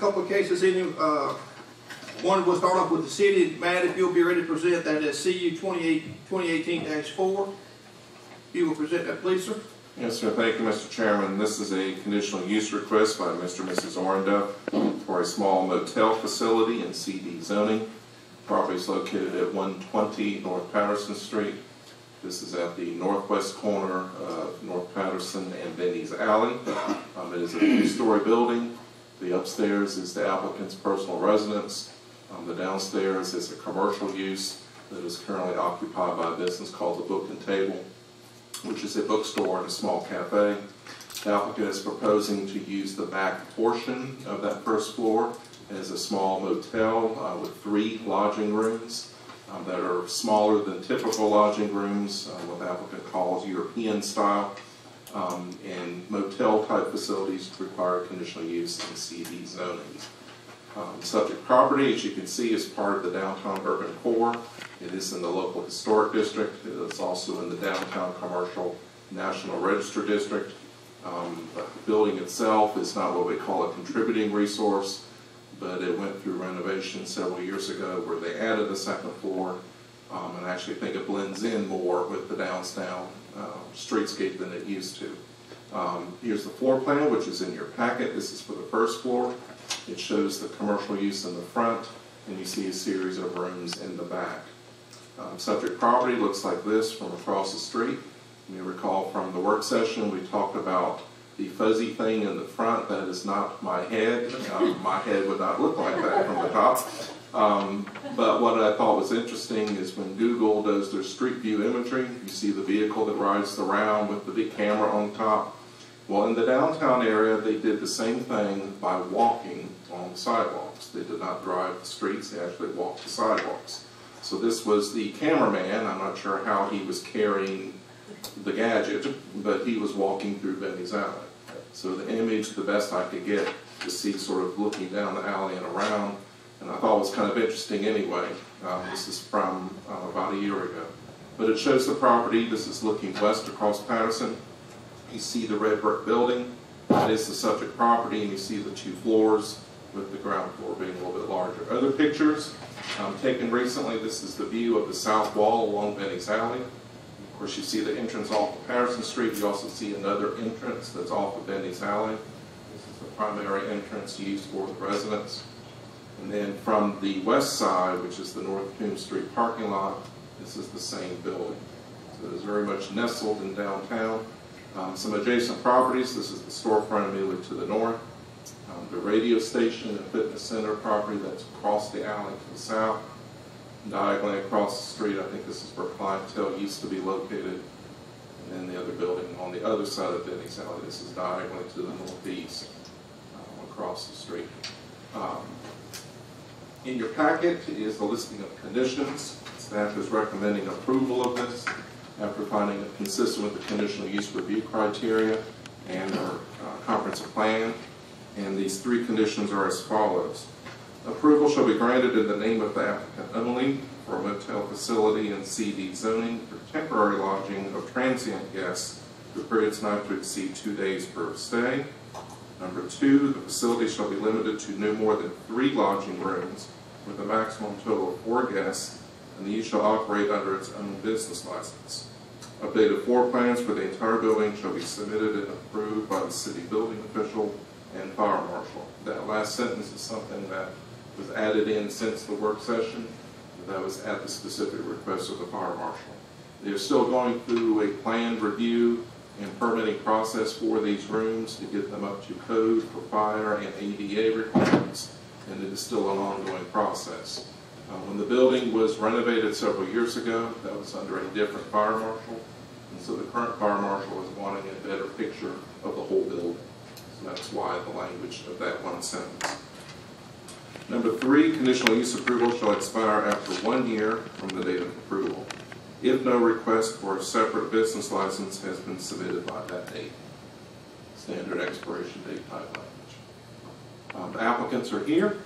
couple of cases in, uh, one will start off with the city. Matt, if you'll be ready to present that as CU 28 2018-4. You will present that, please, sir. Yes, sir. Thank you, Mr. Chairman. This is a conditional use request by Mr. and Mrs. Orenduff for a small motel facility in CD zoning. Property is located at 120 North Patterson Street. This is at the northwest corner of North Patterson and Benny's Alley. Um, It is a two-story building. The upstairs is the applicant's personal residence. Um, The downstairs is a commercial use that is currently occupied by a business called The Book and Table which is a bookstore and a small cafe. The applicant is proposing to use the back portion of that first floor as a small motel uh, with three lodging rooms um, that are smaller than typical lodging rooms, uh, what the applicant calls European style. Um, And motel-type facilities require conditional use in CD zoning. Um, Subject property, as you can see, is part of the downtown urban core. It is in the local historic district. It is also in the downtown commercial national register district. Um, The building itself is not what we call a contributing resource, but it went through renovation several years ago where they added a second floor. Um, And I actually think it blends in more with the downtown uh, streetscape than it used to. Um, Here's the floor plan, which is in your packet. This is for the first floor. It shows the commercial use in the front, and you see a series of rooms in the back. Um, Subject property looks like this from across the street. You recall from the work session, we talked about the fuzzy thing in the front. That is not my head. Um, My head would not look like that from the top. Um, But what I thought was interesting is when Google does their street view imagery, you see the vehicle that rides around with the big camera on top. Well, in the downtown area, they did the same thing by walking on sidewalks. They did not drive the streets, they actually walked the sidewalks. So this was the cameraman, I'm not sure how he was carrying the gadget, but he was walking through Benny's Alley. So the image, the best I could get, to see sort of looking down the alley and around, and I thought was kind of interesting anyway. Um, This is from uh, about a year ago. But it shows the property, this is looking west across Patterson. You see the red brick building, that is the subject property, and you see the two floors with the ground floor being a little bit larger. Other pictures um, taken recently, this is the view of the south wall along Benny's Alley. Of course, you see the entrance off of Patterson Street, you also see another entrance that's off of Benny's Alley. This is the primary entrance used for the residents. And then from the west side, which is the North Toombs Street parking lot, this is the same building. So it is very much nestled in downtown. Um, Some adjacent properties, this is the storefront immediately to the north. Um, The radio station and fitness center property that's across the alley to the south. Diagonally across the street, I think this is where clientele used to be located. And then the other building on the other side of Benny's Alley, this is diagonally to the northeast, um, across the street. Um, In your packet is a listing of conditions. Staff is recommending approval of this after finding it consistent with the conditional use review criteria and our uh, comprehensive plan. And these three conditions are as follows. Approval shall be granted in the name of the applicant only for a motel facility in CD zoning for temporary lodging of transient guests for periods not to exceed two days per stay. Number two, the facility shall be limited to no more than three lodging rooms with a maximum total of four guests, and these shall operate under its own business license. Updated floor plans for the entire building shall be submitted and approved by the city building official and fire marshal. That last sentence is something that was added in since the work session, that was at the specific request of the fire marshal. They're still going through a planned review and permitting process for these rooms to get them up to code for fire and ADA requirements, and it is still an ongoing process. Uh, When the building was renovated several years ago, that was under a different fire marshal, and so the current fire marshal is wanting a better picture of the whole building. So that's why the language of that one sentence. Number three, conditional use approval shall expire after one year from the date of approval, if no request for a separate business license has been submitted by that date. Standard expiration date type language. Um, the Applicants are here.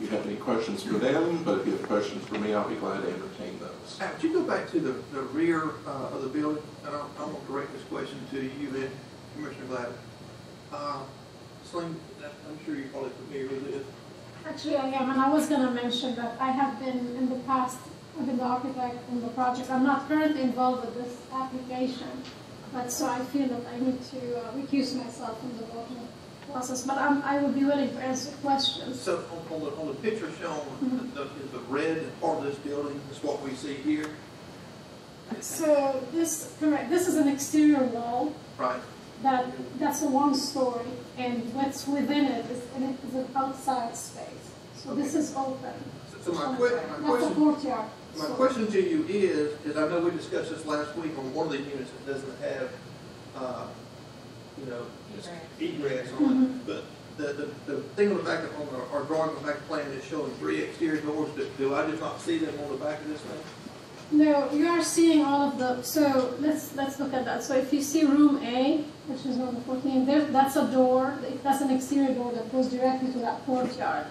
If you have any questions for them, but if you have questions for me, I'll be glad to entertain those. Uh, Would you go back to the, the rear uh, of the building? And I'm, I'm gonna direct this question to you then, Commissioner Gladys. Uh, Sling, I'm sure you're probably familiar with this. Actually, I am, and I was gonna mention that I have been in the past, I've been the architect in the project. I'm not currently involved with this application, but so I feel that I need to uh, recuse myself from the voting process. But I'm, I would be willing to answer questions. So on, on the, on the picture shown, the, is the red part of this building, is what we see here, So this, correct, this is an exterior wall right? that, that's a one story, and what's within it is, and it is an outside space. So this is open. So my que, my That's a question, courtyard. My question to you is, is I know we discussed this last week on one of the units that doesn't have, uh, you know, egress on it, but the, the, the thing on the back, of- on the, our drawing on the back plan is showing three exterior doors, do, do I just not see them on the back of this thing? No, you are seeing all of the, so let's, let's look at that. So if you see room A, which is number fourteen, there, that's a door, that's an exterior door that goes directly to that courtyard.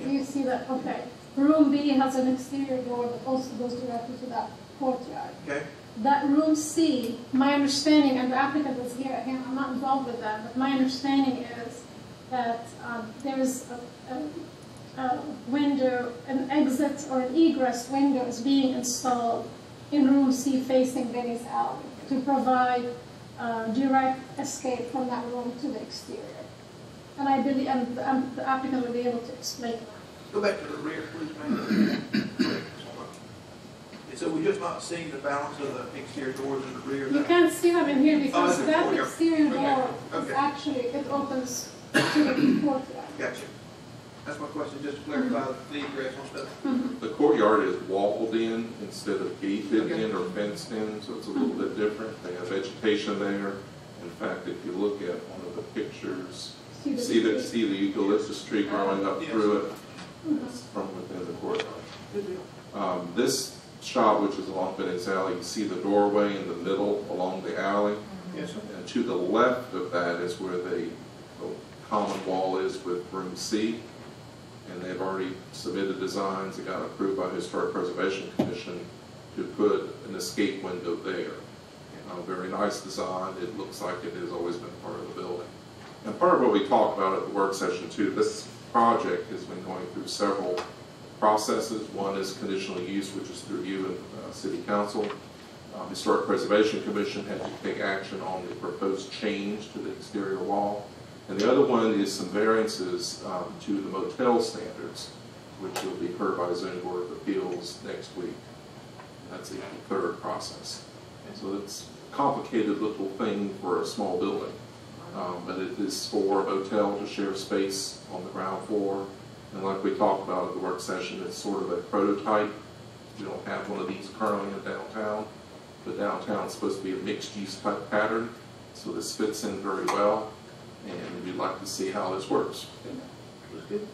Do you see that? Okay. Room B has an exterior door that also goes directly to that courtyard. Okay, That room C, my understanding, and the applicant is here, again, I'm not involved with that, but my understanding is that um, there is a, a, a window, an exit or an egress window is being installed in room C facing Benny's Alley to provide uh, direct escape from that room to the exterior. And I believe, and the the applicant will be able to explain that. Go back to the rear, please, ma'am. And so we're just not seeing the balance of the exterior doors in the rear? You can't see them in here Oh, because that's a that courtyard. exterior Okay, door is okay. actually, it opens to the courtyard. Gotcha. That's my question, just to clarify the egress on stuff. The courtyard is walled in instead of gated Okay. in or fenced in, so it's a little bit different. They have vegetation there. In fact, if you look at one of the pictures, see the, see the eucalyptus tree growing up Yes. through it? It's from within the courtyard. Good deal. Um, this shot, which is along Benny's Alley, you see the doorway in the middle along the alley. Yes, sir. And to the left of that is where the, the common wall is with room C. And they've already submitted designs, it got approved by the Historic Preservation Commission to put an escape window there. A very nice design, it looks like it has always been part of the building. And part of what we talked about at the work session too, this project has been going through several processes. One is conditional use, which is through you and uh, city council. Um, Historic Preservation Commission had to take action on the proposed change to the exterior wall. And the other one is some variances um, to the motel standards, which will be heard by zoning board of appeals next week. That's the third process. And so it's a complicated little thing for a small building. Um, But it is for a motel to share space on the ground floor. And like we talked about at the work session, it's sort of a prototype. We don't have one of these currently in downtown. But downtown is supposed to be a mixed-use type pattern, so this fits in very well. And we'd like to see how this works. Looks good.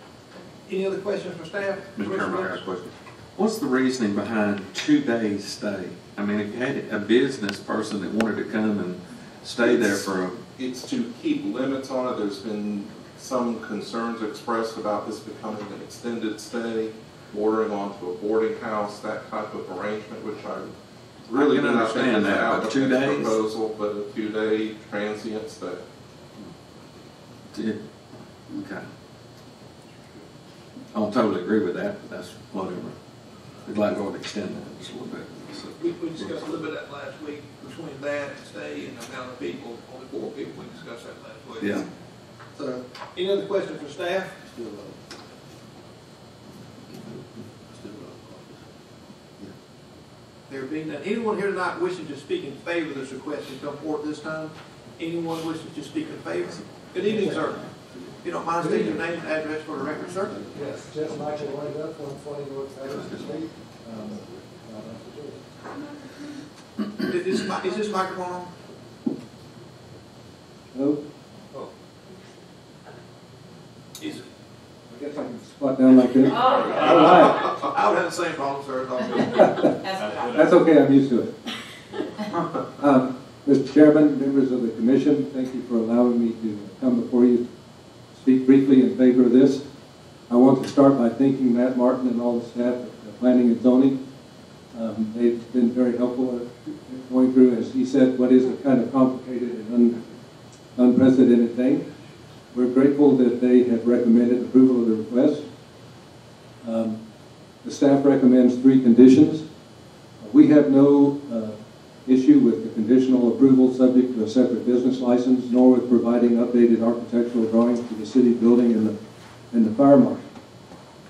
Any other questions for staff? Mr. Chairman, I got a question. What's the reasoning behind two days stay? I mean, if you had a business person that wanted to come and stay there for a, It's to keep limits on it. There's been some concerns expressed about this becoming an extended stay, bordering onto a boarding house, that type of arrangement, which I really I can understand that, but two days? proposal, but a two-day transient stay. did, okay. I don't totally agree with that, but that's whatever. We'd like to extend that just a little bit. So. We, we discussed a little bit of that last week, between that and stay and the amount of people, only four people, we discussed that last week. Yeah. So, any other questions for staff? Still low. Still low. Yeah. There being none, anyone here tonight wishing to speak in favor of this request to come forward this time? Anyone wishing to speak in favor? Good evening, sir. If you don't mind stating your name and address for the record, sir? Yes, Jeff Michael lined up, one twenty North Patterson Street. Um, Is this, mi- is this microphone on? Hello, Is, it? I guess I can squat down like this. All right, I would have the same problem, sir, as always. that's okay, I'm used to it. Um, Mr. Chairman, members of the commission, thank you for allowing me to come before you, to speak briefly in favor of this. I want to start by thanking Matt Martin and all the staff at Planning and Zoning. Um, They've been very helpful at going through, as he said, what is a kind of complicated and un- unprecedented thing. We're grateful that they have recommended approval of the request. Um, The staff recommends three conditions. We have no uh, issue with the conditional approval subject to a separate business license, nor with providing updated architectural drawings to the city building and the, and the fire marshal.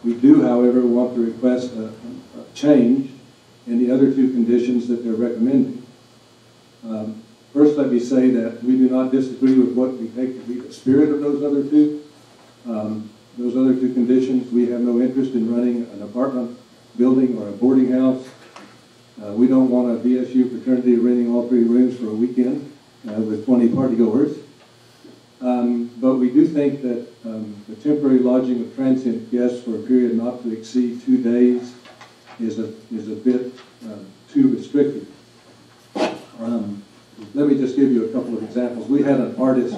We do, however, want to request a, a change other two conditions that they're recommending. Um, First, let me say that we do not disagree with what we take to be the spirit of those other two. Um, Those other two conditions, we have no interest in running an apartment building or a boarding house. Uh, We don't want a VSU fraternity renting all three rooms for a weekend uh, with 20 partygoers. Um, But we do think that um, the temporary lodging of transient guests for a period not to exceed two days is a, is a bit um, too restrictive. Um, Let me just give you a couple of examples. We had an artist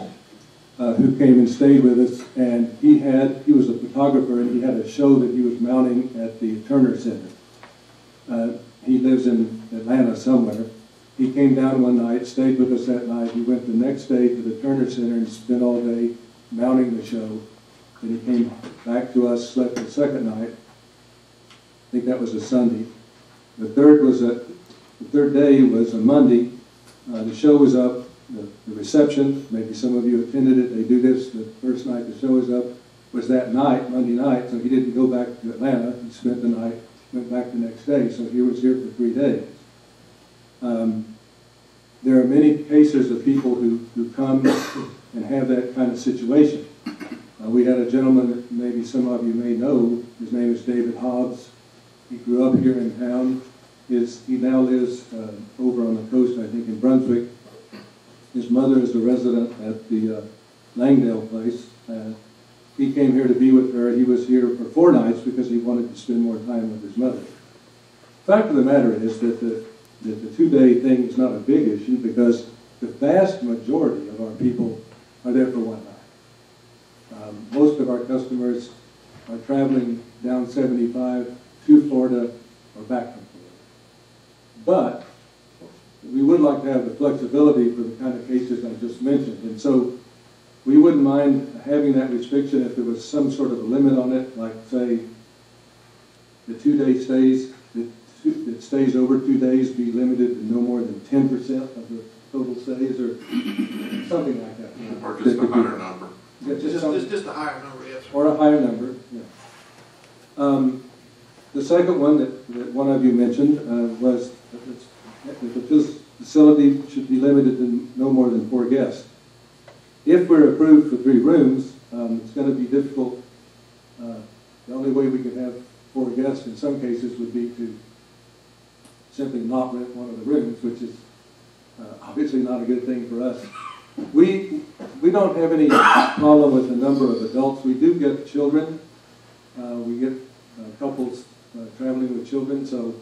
uh, who came and stayed with us, and he had, he was a photographer, and he had a show that he was mounting at the Turner Center. Uh, He lives in Atlanta somewhere. He came down one night, stayed with us that night. He went the next day to the Turner Center and spent all day mounting the show. Then he came back to us, slept the second night. I think that was a Sunday. The third was a, the third day was a Monday. Uh, the show was up, the, the reception, maybe some of you attended it, they do this, the first night the show was up, was that night, Monday night, so he didn't go back to Atlanta, he spent the night, went back the next day, so he was here for three days. Um, there are many cases of people who, who come and have that kind of situation. Uh, we had a gentleman that maybe some of you may know, his name is David Hobbs. He grew up here in town. His, he now lives uh, over on the coast, I think, in Brunswick. His mother is a resident at the uh, Langdale place. Uh, he came here to be with her. He was here for four nights because he wanted to spend more time with his mother. Fact of the matter is that the, that the two-day thing is not a big issue because the vast majority of our people are there for one night. Um, most of our customers are traveling down 75 to Florida or back from Florida. But we would like to have the flexibility for the kind of cases I just mentioned. And so we wouldn't mind having that restriction if there was some sort of a limit on it, like say, the two-day stays, that two- that stays over two days be limited to no more than ten percent of the total stays, or something like that. Or just a higher number. Just Just, just, just a higher number, yes. or a higher number, yeah. Um, The second one that, that one of you mentioned uh, was that the facility should be limited to no more than four guests. If we're approved for three rooms, um, it's going to be difficult. uh, The only way we could have four guests in some cases would be to simply not rent one of the rooms, which is uh, obviously not a good thing for us. We, we don't have any problem with the number of adults. We do get children. Uh, we get uh, couples traveling with children, so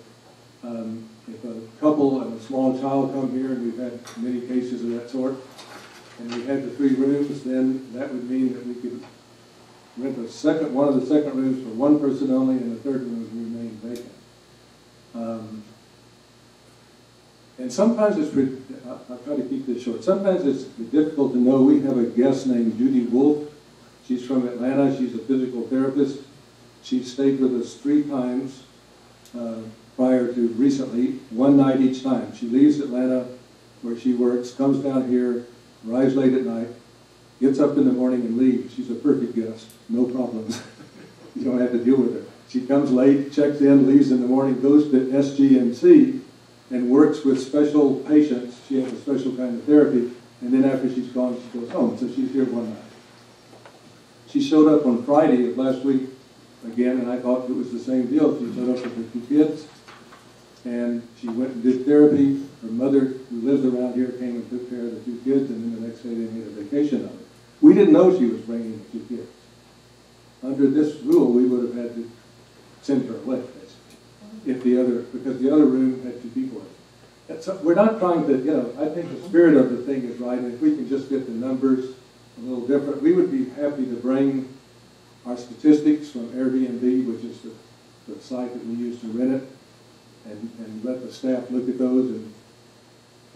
um, if a couple and a small child come here, and we've had many cases of that sort, and we had the three rooms, then that would mean that we could rent a second, one of the second rooms for one person only, and the third room would remain vacant. Um, and sometimes it's, I'll try to keep this short, sometimes it's difficult to know. We have a guest named Judy Wolf. She's from Atlanta, she's a physical therapist. She's stayed with us three times uh, prior to recently, one night each time. She leaves Atlanta, where she works, comes down here, arrives late at night, gets up in the morning and leaves. She's a perfect guest, no problems. you don't have to deal with her. She comes late, checks in, leaves in the morning, goes to SGMC, and works with special patients. She has a special kind of therapy, and then after she's gone, she goes home. So she's here one night. She showed up on Friday of last week again, and I thought it was the same deal. She showed up with her two kids, and she went and did therapy. Her mother, who lives around here, came and took care of the two kids, and then the next day they made a vacation of it. We didn't know she was bringing the two kids. Under this rule, we would have had to send her away, if the other, because the other room had two people in it. That's, we're not trying to, you know, I think the spirit of the thing is right, if we can just get the numbers a little different, we would be happy to bring our statistics from Airbnb, which is the, the site that we use to rent it, and, and let the staff look at those and,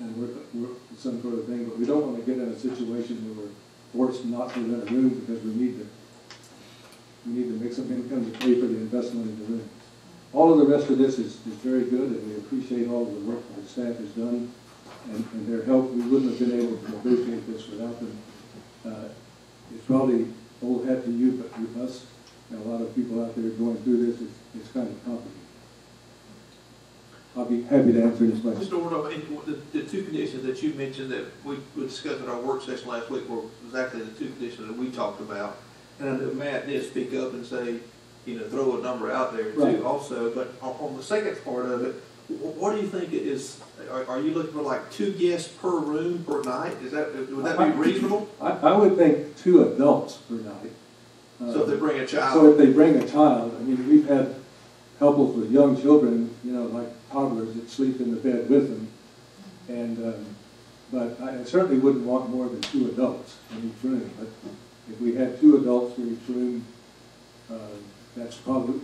and work, work some sort of thing, but we don't want to get in a situation where we're forced not to rent a room because we need to, we need to make some income to pay for the investment in the room. All of the rest of this is, is very good, and we appreciate all the work that the staff has done and, and their help. We wouldn't have been able to negotiate this without them. Uh, It's probably old hat to you, but with us, and a lot of people out there going through this, it's, it's kind of complicated. I'll be happy to answer this questions. Mr. And the, the two conditions that you mentioned that we, discussed at our work session last week were exactly the two conditions that we talked about. And I know Matt did speak up and say, you know, throw a number out there Right. too also, but on, the second part of it, what do you think is? are, are you looking for like two guests per room per night? Is that, would that be reasonable? I, I would think two adults per night. Uh, So if they bring a child. So if they bring a child, I mean, we've had couples with young children, you know, like toddlers that sleep in the bed with them. And, um, but I certainly wouldn't want more than two adults in each room. But if we had two adults in each room, uh, that's probably,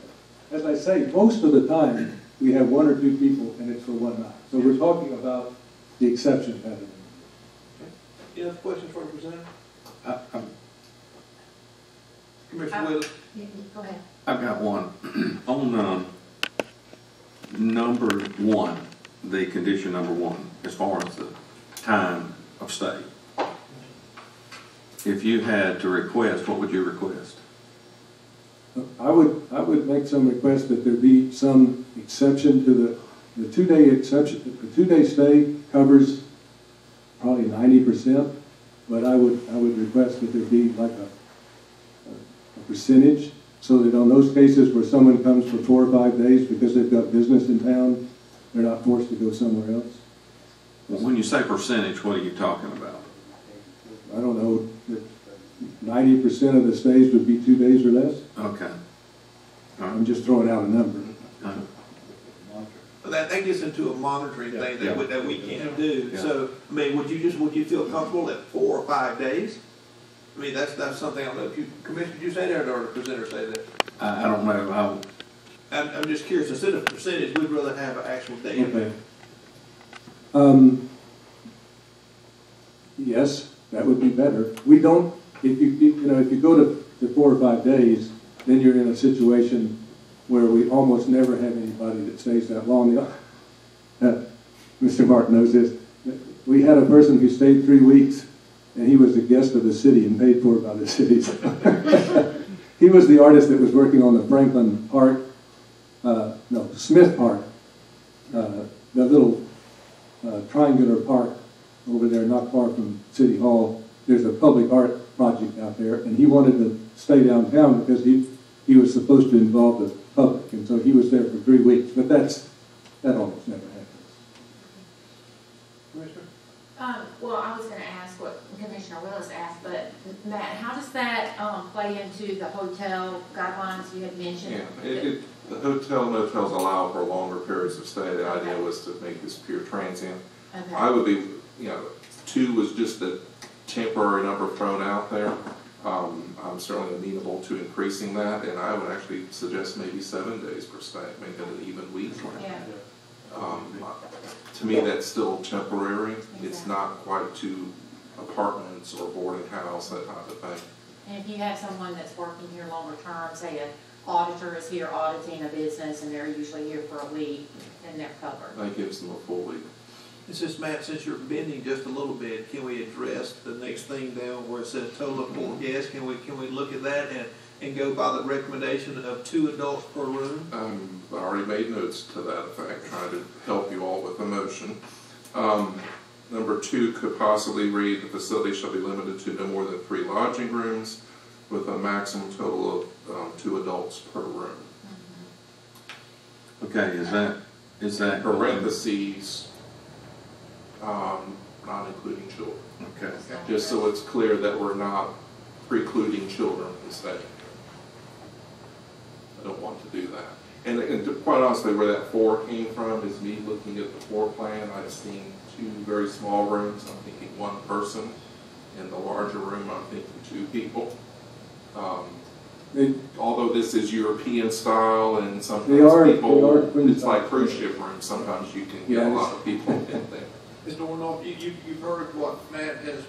as I say, most of the time, we have one or two people and it's for one night. So we're talking about the exception rather than. you have questions for the presenter? I, I'm- Commissioner Willis? Go ahead. I've got one. On, um, number one, the condition number one, as far as the time of stay. If you had to request, what would you request? I would, I would make some request that there be some exception to the, the two-day exception, the two-day stay covers probably ninety percent, but I would, I would request that there be like a, a percentage, so that on those cases where someone comes for four or five days because they've got business in town, they're not forced to go somewhere else. When you say percentage, what are you talking about? I don't know, ninety percent of the stays would be two days or less. Okay. All I'm just throwing out a number. Uh, That, that gets into a monitoring thing that, we- that we can't do. Yeah. So, I mean, would you just, would you feel comfortable at four or five days? I mean, that's, that's something, I don't know if you, Commissioner, did you say that or the presenter say that? I, I don't know, I'll, I'm, I'm just curious, instead of percentage, we'd rather have an actual date. Okay. Um, yes, that would be better. We don't, if you, you you know, if you go to, to four or five days, then you're in a situation where we almost never have anybody that stays that long. Uh, Mr. Martin knows this. We had a person who stayed three weeks, and he was a guest of the city and paid for by the city. He was the artist that was working on the Franklin Park, uh, no, Smith Park, uh, that little uh, triangular park over there, not far from City Hall. There's a public art project out there, and he wanted to stay downtown because he, he was supposed to involve the public, and so he was there for three weeks, but that's, that almost never happens. Commissioner? Um, well, I was gonna ask what Commissioner Willis asked, but Matt, how does that, um, play into the hotel guidelines you had mentioned? Yeah, it, it, the hotel motels allow for longer periods of stay. The idea was to make this pure transient. Okay. I would be, you know, two was just a temporary number thrown out there. Um, I'm certainly amenable to increasing that, and I would actually suggest maybe seven days per stay, make it an even week. yeah, Um, to me, that's still temporary. Exactly. It's not quite to apartments or boarding house, that type of thing. and if you have someone that's working here longer term, say an auditor is here auditing a business and they're usually here for a week, then they're covered. That gives them a full week. And since, Matt, since you're bending just a little bit, can we address the next thing down where it says total of four guests? Can we, can we look at that and, and go by the recommendation of two adults per room? Um, I already made notes to that effect, trying to help you all with the motion. Um, number two could possibly read, the facility shall be limited to no more than three lodging rooms with a maximum total of, um, two adults per room. okay, is that, is that? Parentheses, um, not including children. Okay. Just so it's clear that we're not precluding children from staying. I don't want to do that. And, and to quite honestly, where that four came from is me looking at the floor plan. I've seen two very small rooms. I'm thinking one person. In the larger room, I'm thinking two people. Um, They, although this is European style and They sometimes are- they are people, cruise it's like cruise ship rooms. Sometimes you can get a lot of people in there. Mr. Orenduff, you, you, you've heard what Matt has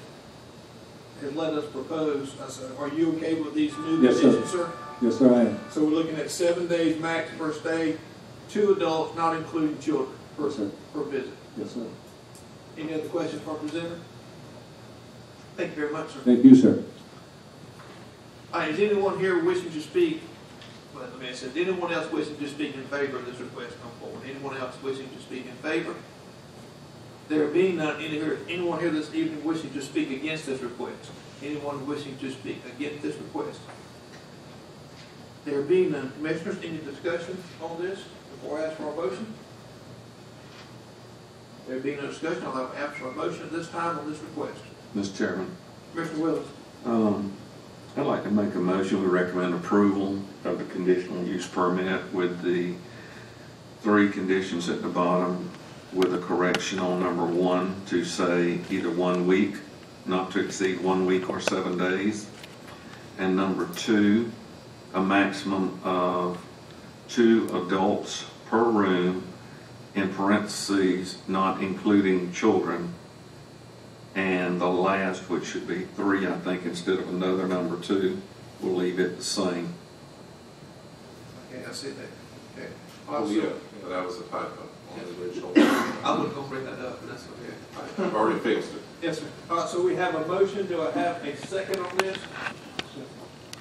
had let us propose. I said, are you okay with these new Yes, sir. conditions, sir? Yes, sir, I am. So we're looking at seven days max per stay, two adults, not including children, per, Yes, sir. per visit. Yes, sir. Any other questions for our presenter? Thank you very much, sir. Thank you, sir. All right, is anyone here wishing to speak? Well, let me ask this, anyone else wishing to speak in favor of this request come forward? Anyone else wishing to speak in favor? There being none, any here, anyone here this evening wishing to speak against this request? Anyone wishing to speak against this request? There being none, commissioners, any discussion on this before I ask for a motion? There being no discussion, I'll ask for a motion at this time on this request. Mr. Chairman, Commissioner Willis, um, I'd like to make a motion, we recommend approval of the conditional use permit with the three conditions at the bottom with a correction on number one to say either one week, not to exceed one week or seven days. And number two, a maximum of two adults per room, in parentheses, not including children. And the last, which should be three, I think, instead of another number two, we'll leave it the same. okay, I see that, okay. Oh, yeah, yeah, that was a typo on the original. I wasn't gonna bring that up, but that's okay. I've already fixed it. Yes, sir. All right, so we have a motion. Do I have a second on this?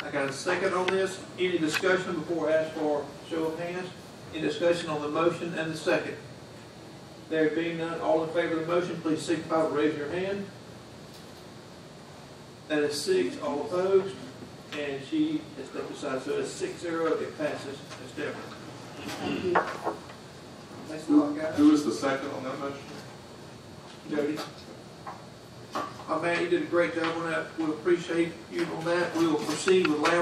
I got a second on this. Any discussion before I ask for show of hands? Any discussion on the motion and the second? There being none, all in favor of the motion, please signify by raising your hand. That is six, all opposed, and she has stepped aside, so it's six zero, it passes, Ms. Deborah. Got. Who was the second on that motion? Jody. Oh, man, you did a great job on that. We appreciate you on that. We will proceed with land